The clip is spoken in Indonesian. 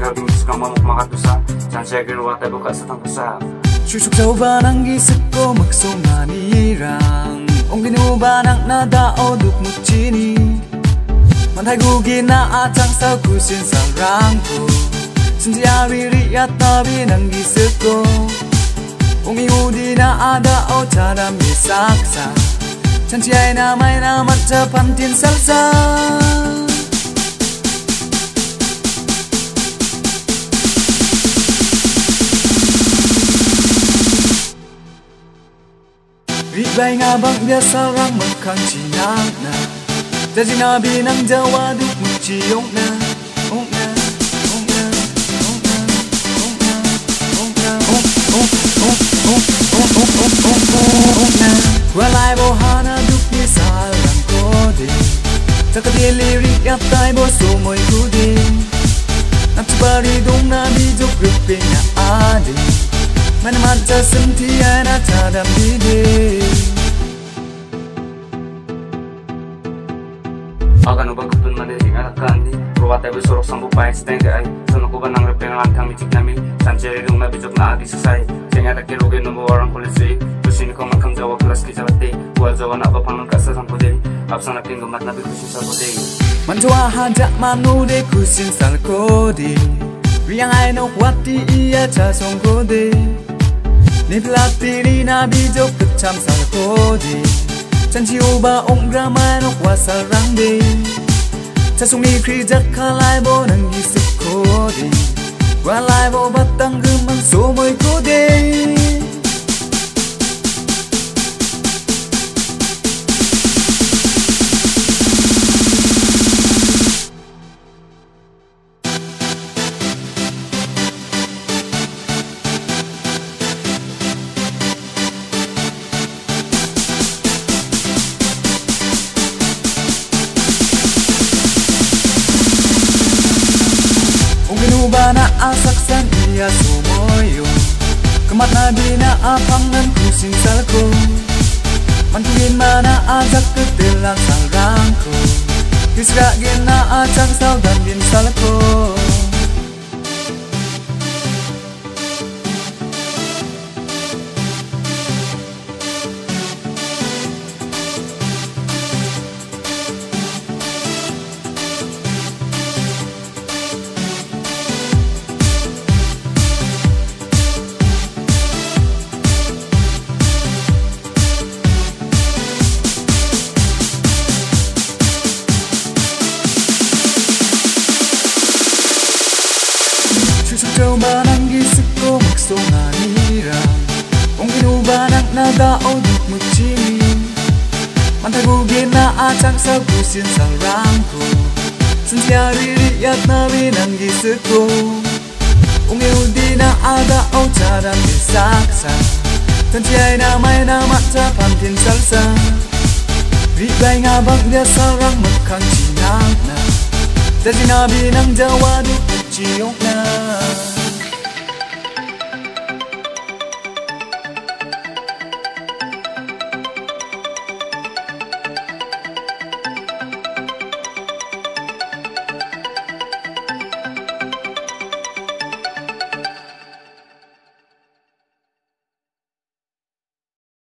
tinggal di musik kamu makan dosa jangan jaga wata buka setang besar Cucuk jauh banang gisiko makso manirang Ong ginu banang na dao duk mucini Mantai gugi na acang sa kusin sarangku Senji awiri ya tabi nang gisiko Ong iudi na adao cara misaksa Chanci ay na may na matapantin salsa 나방야 사랑만 강지나나 짜증나비 남자와 둑묵지 용나 용나 용나 용나 용나 용나 웰라이보 하나 둑이 사랑고디 자카디 리릭 앞다이보 소모이 구디 남치바리 동남이 족르페냐 아디 만만자 승티야 나타담디디 kanu no bagutun mane ringa kandi ruwata be sorok sambu pa extend ai sono kuba banang re pengalan kami cik nami sanjeri dung na bijok na agi sasai jenga ta kiroge no bo orang kulit sei kusin ko makam jawa kelas ki jalate wal jawa na ba panang kasa sampu dei apsana pingo mat nabi kusin sampu dei manjua haja manu de kusin sal ko de riang ai no wati iya cha song ko de ni platiri na bijok kecam sal ko 잔지오바 옹그라만 옥와 사랑데 자송이 그작칼라이 보는 기스코데 와 라이브 오바 땅금만 소모이코데 kaya sumoyo Kemat ng apangan salko Mantuin ba mana ajak ketelan sarangku. Kisra gina ajak sal dan bin sal Nanggisip ko magso nga nira Kung inuban ang nadaod at magchiling Mantagugin na atang sagusin sa rangko Sansyari riyat na rin ang gisip ko Kung iuldi na ada o charang isaksa Tansyay na may namat sa pantin salsa Riblay nga bang dia sarang magkang sinag na Dahil sinabi ng jawa di na